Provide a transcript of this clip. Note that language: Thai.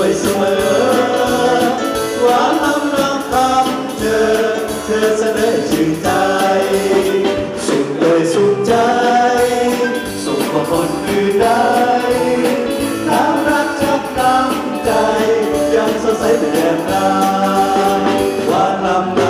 ด้วยเสมอความลำลำทำเธอ เธอเสนอชื่นใจสุขเลยสุขใจ สุขกว่าคนอื่นได้น้ำรักจับน้ำใจ ยังสดใสเป็นแดงดาความลำลำ